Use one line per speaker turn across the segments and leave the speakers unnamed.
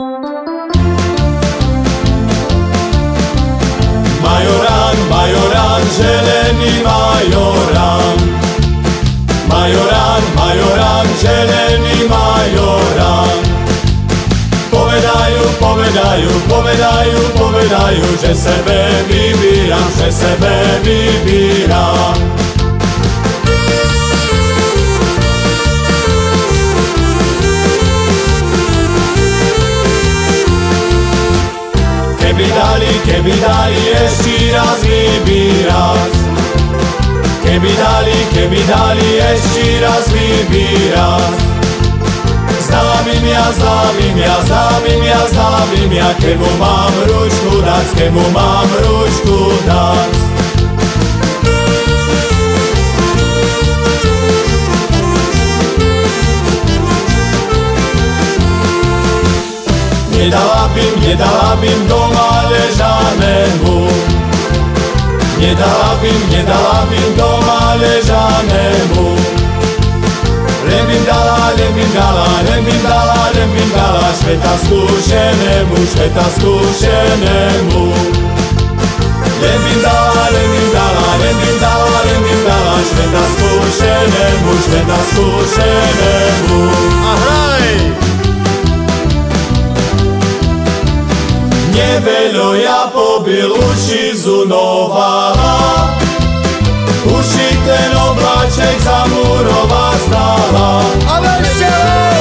Majoran, majoran, zelený majoran. Majoran, majoran, zelený majoran. Povedajú, povedajú, povedajú, povedajú, že sebe vybíram, že sebe vybíram keby dali ešte raz vybírať Keby dali, keby dali ešte raz vybírať Zdávim ja, zdávim ja, zdávim ja, zdávim ja Kemu mám ručku dať, kemu mám ručku dať Nedala by, nedala by doma ležanému Nedala by, nedala by doma ležanému Len by dala, by dala, by dala, by dala skúšenému, šveta skúšenému Len by dala, by dala, by dala, by dala Šveta skúšenému, Neveľo ja pobil uši zunovala Uši ten obláček zamurová stála
Ale ešte ho!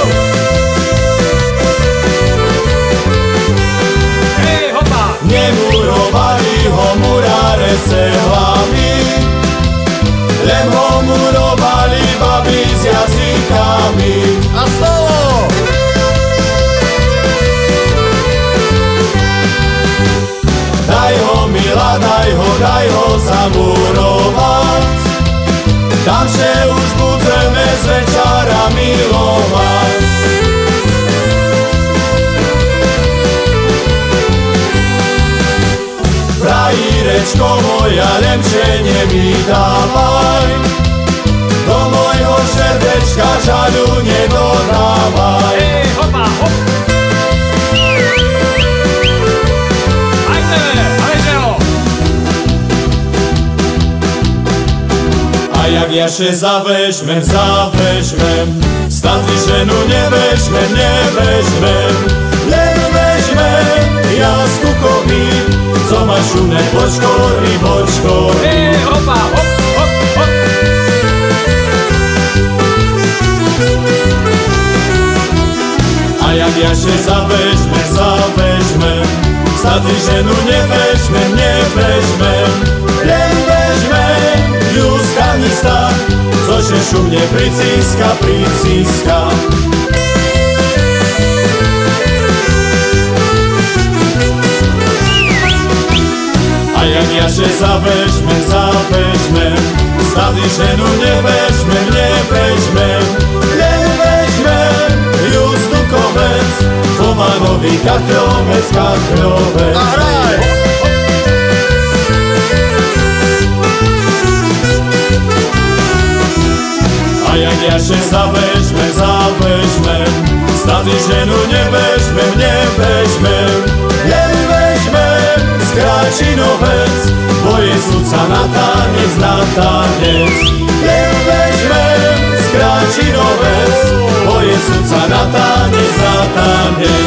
Hej, hopa!
Nemurovali ho muráre se zamurovať Tam się už budeme z večera milovať Frajírečko moja, lepšie nevydávaj Do mojho srdečka žaľu nedodávaj Jak ja się zaweźmem, zaweźmem Stacji żenu nie weźmem, nie weźmem Len weźmem ja z kukowi Co ma szumne boczko i boczko
Hej, hopa, hop, hop, hop!
A jak ja się zaweźmem, zaweźmem Stacji żenu nie weźmem, nie weźmem Co się szumnie przyciska, przyciska A jak ja się zaweźmę, zaweźmę Stacji żenu nie weźmę, nie weźmę Len weźmę już dukowiec Fomanowi kachrowiec, kachrowiec
A hraj!
A Stacji żenu nie weźmę, nie weźmę Len weźmę z Kracinowiec Bo Jezusa na taniec, na taniec Len weźmę z Kracinowiec Bo Jezusa na taniec, na taniec